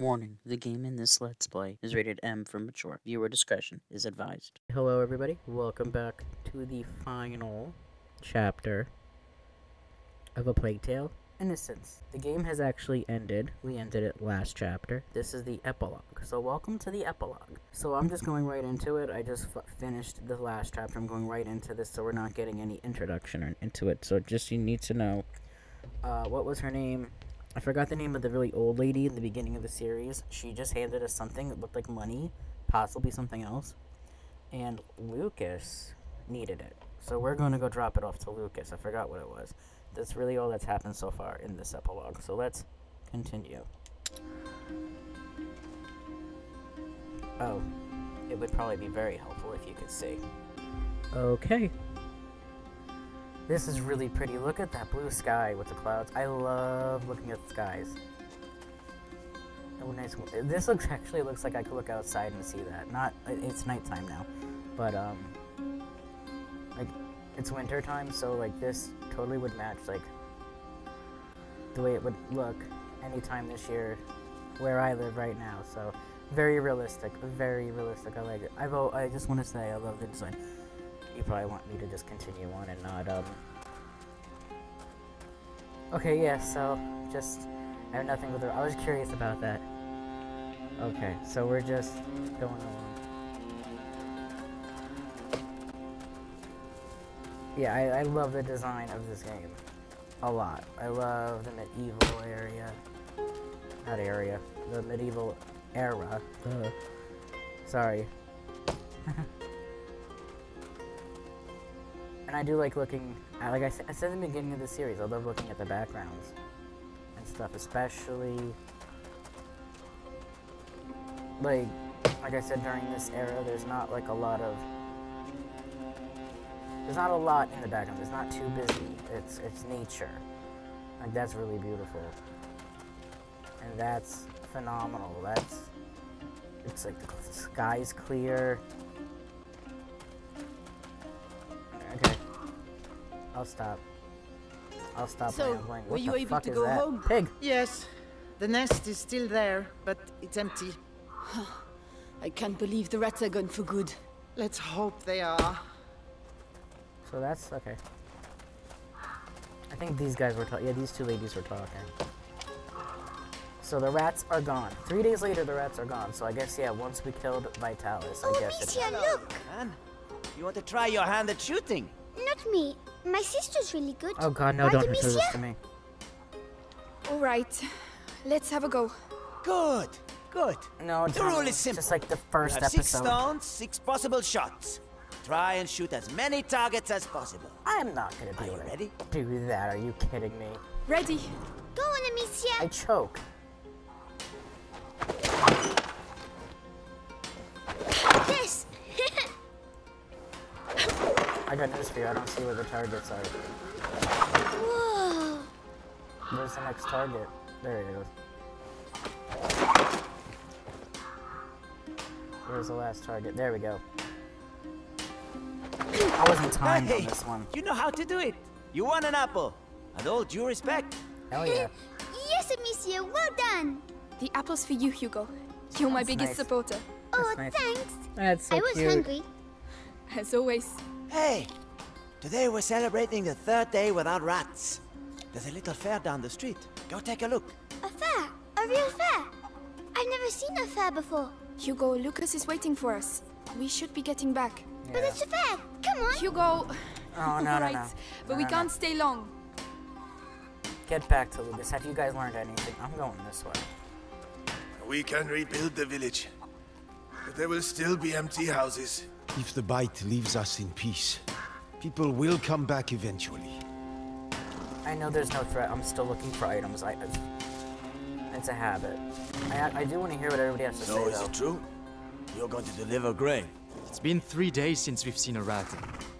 Warning, the game in this Let's Play is rated M for mature. Viewer discretion is advised. Hello everybody, welcome back to the final chapter of A Plague Tale Innocence. The game has actually ended. We ended it last chapter. This is the epilogue. So welcome to the epilogue. So I'm just going right into it. I just finished the last chapter. I'm going right into this so we're not getting any introduction into it. So just you need to know uh, what was her name? I forgot the name of the really old lady in the beginning of the series. She just handed us something that looked like money, possibly something else. And Lucas needed it. So we're going to go drop it off to Lucas. I forgot what it was. That's really all that's happened so far in this epilogue. So let's continue. Oh, it would probably be very helpful if you could see. Okay. This is really pretty. Look at that blue sky with the clouds. I love looking at the skies. Oh, nice. This looks actually looks like I could look outside and see that. Not, it's nighttime now, but um, like it's winter time, so like this totally would match like the way it would look anytime this year where I live right now. So very realistic, very realistic. I like it. I've I just want to say I love the design you probably want me to just continue on and not, um... Okay, yeah, so, just, I have nothing with her. I was curious about that. Okay, so we're just going along. Yeah, I, I love the design of this game. A lot. I love the medieval area. Not area. The medieval era. Uh, sorry. And I do like looking, at, like I, I said in the beginning of the series, I love looking at the backgrounds and stuff, especially, like, like I said, during this era, there's not like a lot of, there's not a lot in the background, it's not too busy, it's, it's nature. Like, that's really beautiful. And that's phenomenal, that's, it's like the sky's clear, I'll stop. I'll stop so, rambling. What were you able to go that? home? Pig. Yes. The nest is still there, but it's empty. I can't believe the rats are gone for good. Let's hope they are. So that's okay. I think these guys were talking. Yeah, these two ladies were talking. So the rats are gone. Three days later, the rats are gone. So I guess yeah, once we killed Vitalis, oh, I guess. Amicia, look! Man, you want to try your hand at shooting? Not me. My sister's really good. Oh god, no, don't do this to me. Alright, let's have a go. Good, good. No, the rule is simple. Just like the first you have episode. Six stones, six possible shots. Try and shoot as many targets as possible. I'm not gonna be Are you ready? do that. Are you kidding me? Ready. Go on, Amicia. I choke. I got news for you. I don't see where the targets are. Whoa. Where's the next target? There it is. Where's the last target? There we go. I wasn't timed hey, on this one. You know how to do it. You won an apple. And all due respect. Hell yeah. yes, Amicia, well done. The apple's for you, Hugo. You're my biggest nice. supporter. oh, nice. thanks. That's so I was cute. hungry. As always. Hey, today we're celebrating the third day without rats. There's a little fair down the street. Go take a look. A fair? A real fair? I've never seen a fair before. Hugo, Lucas is waiting for us. We should be getting back. But it's a fair. Come on. Hugo. Oh, no, no, right, no. but No, we no, no. can't stay long. Get back to Lucas. Have you guys learned anything? I'm going this way. We can rebuild the village. But there will still be empty houses. If the bite leaves us in peace, people will come back eventually. I know there's no threat. I'm still looking for items. I, it's a habit. I, I do want to hear what everybody has to So say, is though. it true? You're going to deliver grain. It's been three days since we've seen a rat.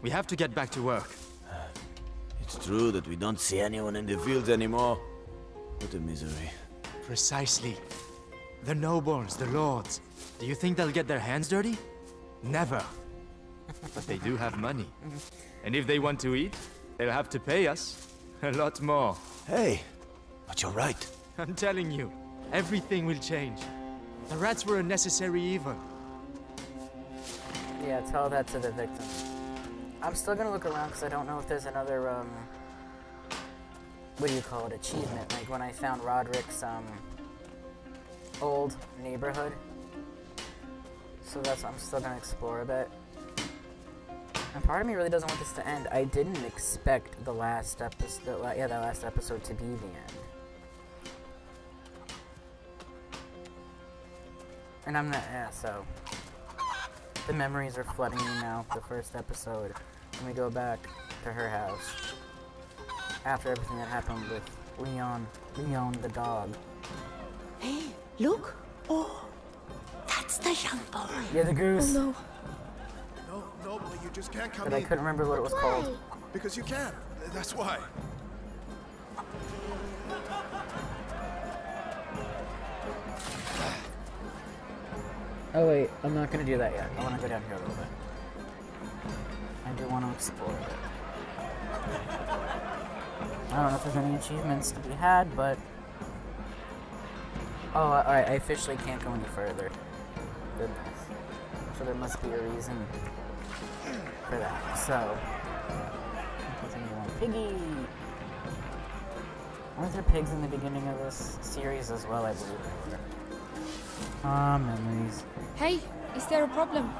We have to get back to work. It's true that we don't see anyone in the fields anymore. What a misery. Precisely. The nobles, the lords. Do you think they'll get their hands dirty? Never. But they do have money. And if they want to eat, they'll have to pay us a lot more. Hey, but you're right. I'm telling you. everything will change. The rats were a necessary evil. Yeah, tell that to the victim. I'm still gonna look around because I don't know if there's another, um, what do you call it, achievement. Like when I found Roderick's, um, old neighborhood. So that's, I'm still gonna explore a bit. And part of me really doesn't want this to end. I didn't expect the last episode, yeah, the last episode to be the end. And I'm not, yeah, so. The memories are flooding me now, the first episode. When we go back to her house. After everything that happened with Leon, Leon the dog. Hey, look! Oh, that's the young boy. Yeah, the goose. Oh, no. No, no, but you just can't come But I in. couldn't remember what it was called. Because you can't. That's why. Oh wait, I'm not gonna do that yet. I wanna go down here a little bit. I do wanna explore a bit. I don't know if there's any achievements to be had, but... Oh, alright, I officially can't go any further. Goodness. So there must be a reason for that. So... Piggy! Weren't there pigs in the beginning of this series as well, I believe there. Ah, memories. Hey, is there a problem?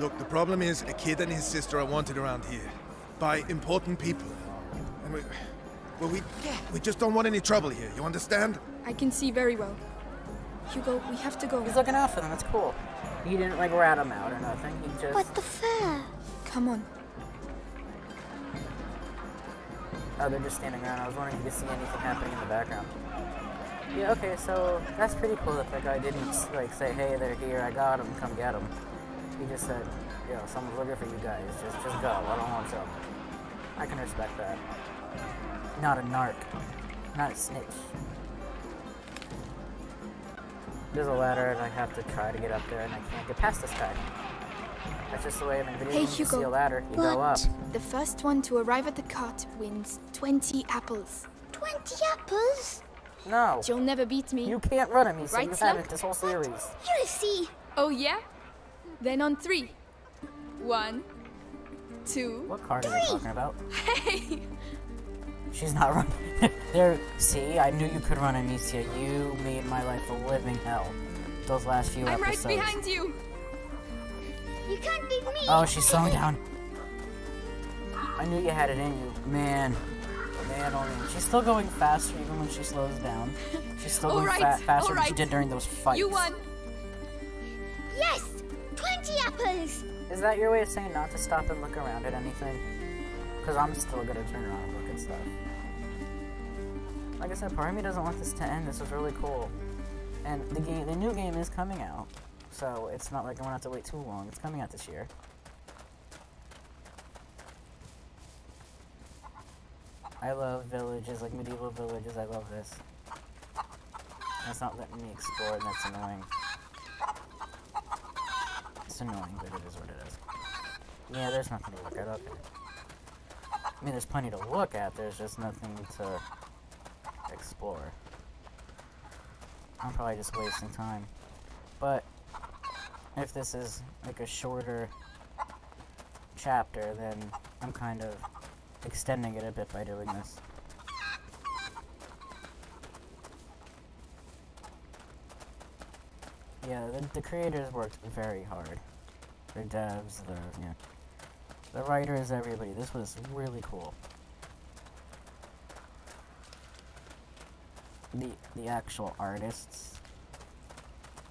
Look, the problem is a kid and his sister are wanted around here by important people. And we, well, we, we just don't want any trouble here. You understand? I can see very well. Hugo, we have to go. He's looking out for them, that's cool. He didn't like rat them out or nothing, he just... But the fair. Come on. Oh, they're just standing around. I was wondering if you could see anything happening in the background. Yeah, okay, so that's pretty cool that the guy didn't like say, "Hey, they're here. I got them. Come get them." He just said, "Yo, someone's looking for you guys. Just, just go. I don't want trouble." I can respect that. Not a narc. Not a snitch. There's a ladder, and I have to try to get up there, and I can't get past this guy. That's just the way I'm in video Hey, games. You see Hugo. a ladder, you go up. The first one to arrive at the cart wins 20 apples. 20 apples? No, You'll never beat me. you can't run at me, so Right, you Slump? haven't this whole series. You'll see. Oh, yeah? Then on three. One, two. What card are they talking about? Hey! She's not running. there. See, I knew you could run, Amicia. You made my life a living hell. Those last few I'm right behind you! You can't beat me. Oh, she's slowing down. I knew you had it in you, man. Man, oh man. She's still going faster even when she slows down. She's still going Alright, fa- faster than she did during those fights. You won! Yes! 20 apples! Is that your way of saying not to stop and look around at anything? Because I'm still gonna turn around and look at stuff. Like I said, part of me doesn't want this to end. This was really cool. And the game, the new game is coming out, so it's not like I'm gonna have to wait too long. It's coming out this year. I love villages, like medieval villages. I love this. That's not letting me explore, and that's annoying. It's annoying, but it is what it is. Yeah, there's nothing to look at. Okay. I mean, there's plenty to look at. There's just nothing to explore. I'm probably just wasting time. But if this is like a shorter chapter, then I'm kind of extending it a bit by doing this. Yeah, the, the creators worked very hard. The devs, the yeah, the writers, everybody. This was really cool. The the actual artists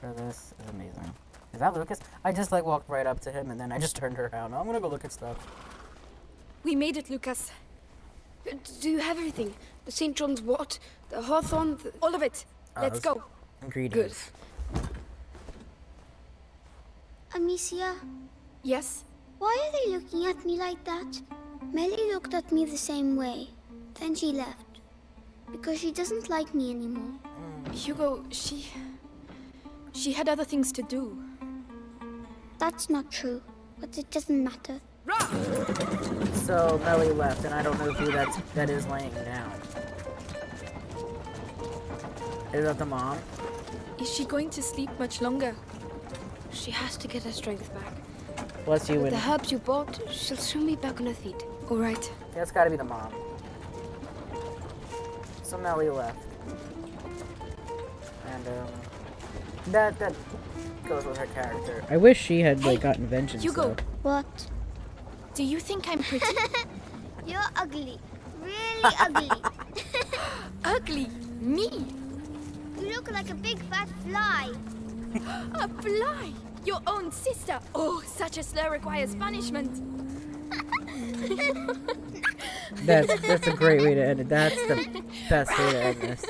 for this is amazing. Is that Lucas? I just like walked right up to him and then I just turned around. I'm gonna go look at stuff. We made it, Lucas. Do you have everything? The St. John's wort, the hawthorn, the... All of it. Uh, Let's those go. Ingredients. Amicia, Yes? why are they looking at me like that? Mélie looked at me the same way. Then she left. Because she doesn't like me anymore. Mm. Hugo, she. She had other things to do. That's not true. But it doesn't matter. So Mélie left, and I don't know who that's that is laying down. Is that the mom? Is she going to sleep much longer? She has to get her strength back. Bless you, With and the herbs you bought, she'll soon be back on her feet. All right. that's gotta be the mom. So Mélie left. And, um, that, that goes with her character. I wish she had, like, gotten vengeance, Hugo. though. What? Do you think I'm pretty? You're ugly. Really ugly. Ugly? Me? You look like a big fat fly. A fly? Your own sister? Oh, such a slur requires punishment. That's, that's a great way to end it. That's the best way to end this.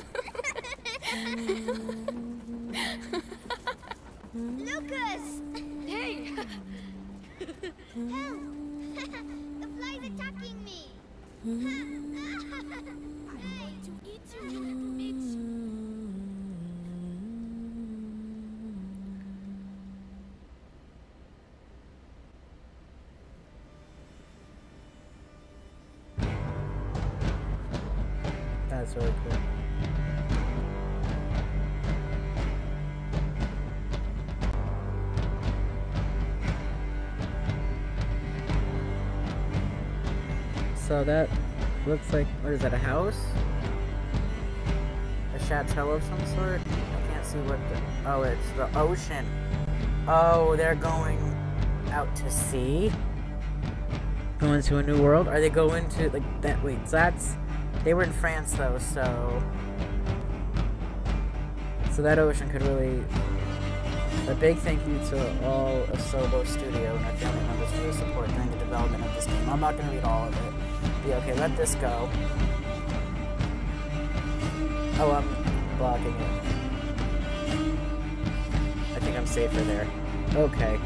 That's really cool. So that looks like, what is that, a house? A chateau of some sort? I can't see what the, oh, it's the ocean. Oh, they're going out to sea? Going to a new world? Are they going to, like, that, wait, so that's, they were in France though, so, so that ocean could really, a big thank you to all of Asobo Studio and our family members for their support during the development of this game. I'm not going to read all of it. Be okay, let this go. Oh, I'm blocking it. I think I'm safer there. Okay.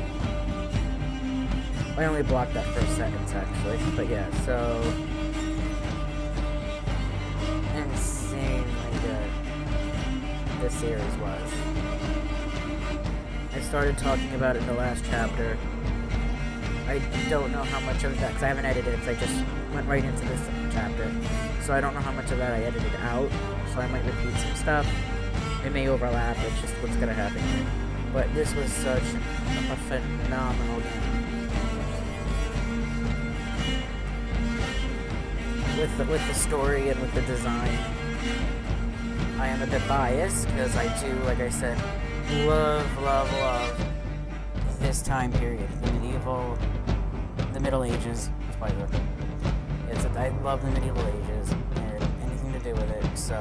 I only blocked that first sentence, actually. But yeah, so... This series was. I started talking about it in the last chapter. I don't know how much of that, because I haven't edited it, I just went right into this chapter. So I don't know how much of that I edited out, so I might repeat some stuff. It may overlap, it's just what's gonna happen here. But this was such a phenomenal game. With the, with the story and with the design, I am a bit biased, because I do, like I said, love, love, love this time period. The medieval, the Middle Ages, is probably the it's I love the medieval ages and anything to do with it. So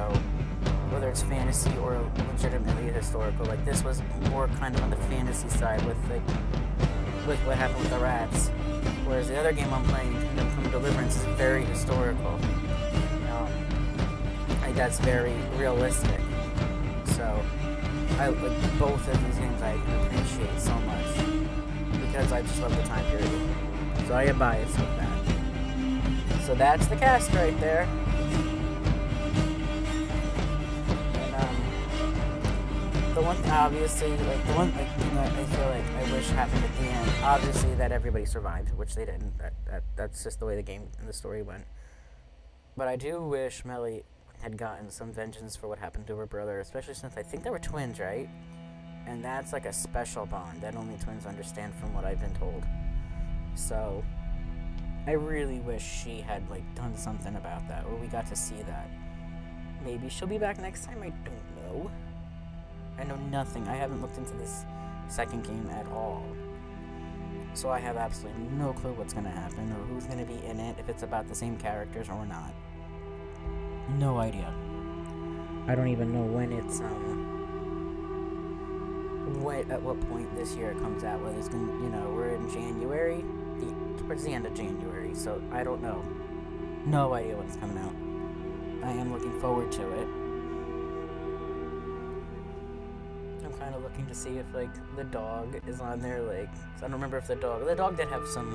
whether it's fantasy or legitimately historical, like this was more kind of on the fantasy side with like with what happened with the rats. Whereas the other game I'm playing, Kingdom Come Deliverance, is very historical. That's very realistic. So I like both of these games I appreciate so much because I just love the time period. So I am biased with that. So that's the cast right there. And um, the one thing, obviously, like the one like, thing that I feel like I wish happened at the end, obviously that everybody survived, which they didn't. That, that that's just the way the game and the story went. But I do wish Mélie had gotten some vengeance for what happened to her brother, especially since I think they were twins, right? And that's like a special bond that only twins understand from what I've been told. So I really wish she had like done something about that, or we got to see that. Maybe she'll be back next time. I don't know. I know nothing. I haven't looked into this second game at all, so I have absolutely no clue what's gonna happen or who's gonna be in it. If it's about the same characters or not. No idea. I don't even know when it's um. What at what point this year it comes out? Whether it's gonna, you know, we're in January, the, towards the end of January, so I don't know. No idea when it's coming out. I am looking forward to it. I'm kind of looking to see if like the dog is on there. Like, I don't remember if the dog. The dog did have some,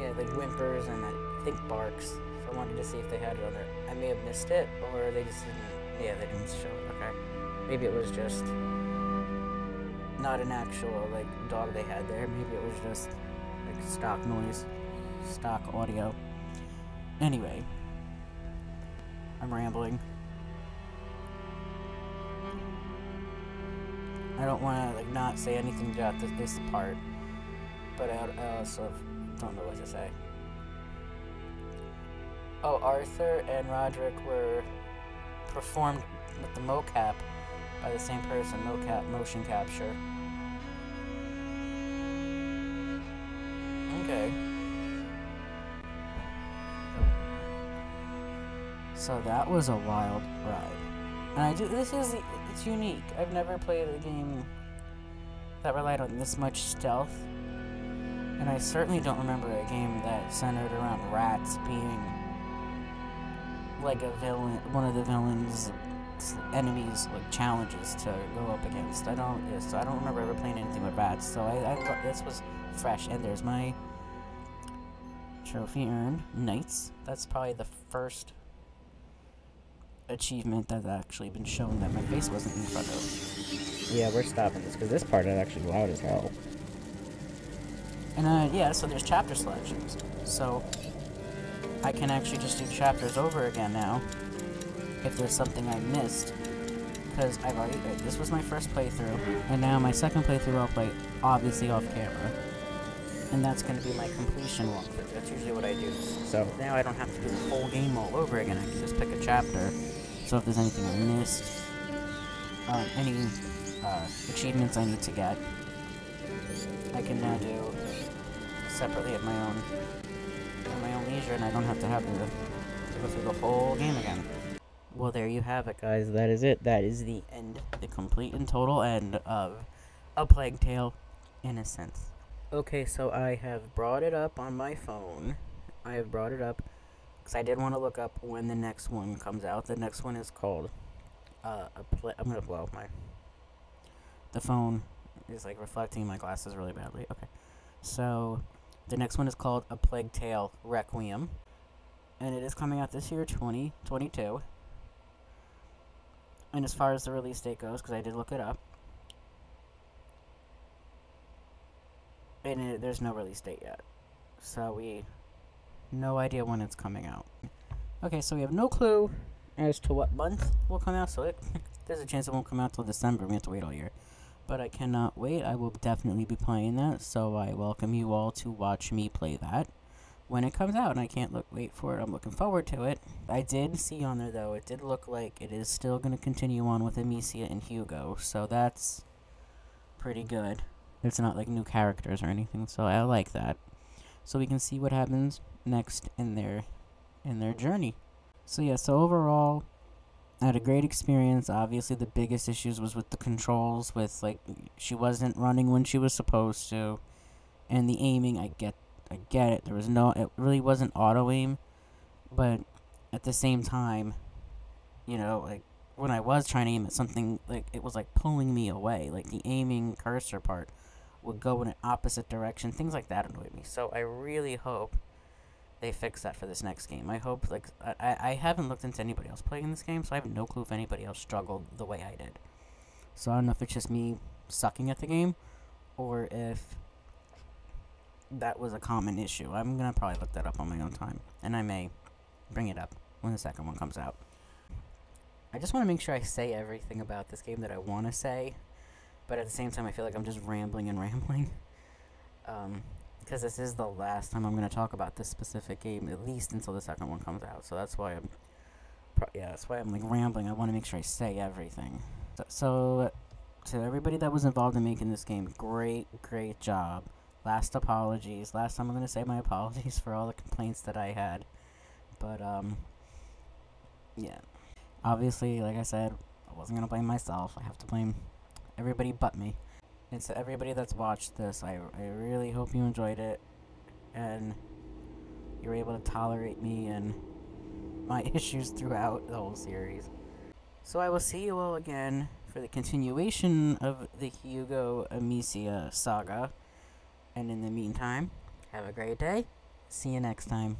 yeah, like whimpers and I think barks. I wanted to see if they had it on there. I may have missed it, or they just didn't. Yeah, they didn't show it. Okay, maybe it was just not an actual like dog they had there. Maybe it was just like stock noise, stock audio. Anyway, I'm rambling. I don't want to like not say anything about this, this part, but I, I also don't know what to say. Oh, Arthur and Roderick were performed with the mocap by the same person, mocap motion capture. Okay. So that was a wild ride. And I do this is it's unique. I've never played a game that relied on this much stealth. And I certainly don't remember a game that centered around rats being like a villain, one of the villains' enemies, like challenges to go up against. I don't, yeah, so I don't remember ever playing anything with rats. So I, I this was fresh. And there's my trophy earned, knights. That's probably the first achievement that's actually been shown that my face wasn't in front of. Yeah, we're stopping this because this part is actually loud as hell. And uh, yeah, so there's chapter selections. So I can actually just do chapters over again now if there's something I missed. Because I've already, uh, this was my first playthrough, and now my second playthrough I'll play obviously off camera. And that's going to be my completion walkthrough. That's usually what I do. So now I don't have to do the whole game all over again. I can just pick a chapter. So if there's anything I missed, uh, any uh, achievements I need to get, I can now do separately at my own and I don't have to have to, go through the whole game again. Well, there you have it, guys. That is it. That is the end, the complete and total end of A Plague Tale, in a sense. Okay, so I have brought it up on my phone. I have brought it up because I did want to look up when the next one comes out. The next one is called uh, a. I'm gonna blow up my. The phone is like reflecting my glasses really badly. Okay, so the next one is called A Plague Tale Requiem, and it is coming out this year, 2022. And as far as the release date goes, because I did look it up, and it, there's no release date yet, so we no idea when it's coming out. Okay, so we have no clue as to what month will come out, so it, there's a chance it won't come out till December. We have to wait all year. But I cannot wait. I will definitely be playing that, so I welcome you all to watch me play that when it comes out, and I can't look wait for it. I'm looking forward to it. I did see on there, though, it did look like it is still going to continue on with Amicia and Hugo, so that's pretty good. It's not like new characters or anything, so I like that. So we can see what happens next in their in their journey. So yeah, so overall I had a great experience. Obviously the biggest issues was with the controls with like she wasn't running when she was supposed to and the aiming I get I get it. There was no it really wasn't auto aim, but at the same time, you know, like when I was trying to aim at something like it was like pulling me away. Like the aiming cursor part would go in an opposite direction. Things like that annoyed me. So I really hope they fix that for this next game. I hope, like, I, I haven't looked into anybody else playing this game, so I have no clue if anybody else struggled the way I did. So I don't know if it's just me sucking at the game, or if that was a common issue. I'm gonna probably look that up on my own time, and I may bring it up when the second one comes out. I just want to make sure I say everything about this game that I want to say, but at the same time, I feel like I'm just rambling and rambling. Um, because this is the last time I'm going to talk about this specific game, at least until the second one comes out. So that's why I'm, yeah, that's why I'm like rambling. I want to make sure I say everything. So, so, to everybody that was involved in making this game, great, great job. Last apologies. Last time I'm going to say my apologies for all the complaints that I had. But, um, yeah. Obviously, like I said, I wasn't going to blame myself. I have to blame everybody but me. And to everybody that's watched this, I, I really hope you enjoyed it. And you're able to tolerate me and my issues throughout the whole series. So I will see you all again for the continuation of the Hugo Amicia saga. And in the meantime, have a great day. See you next time.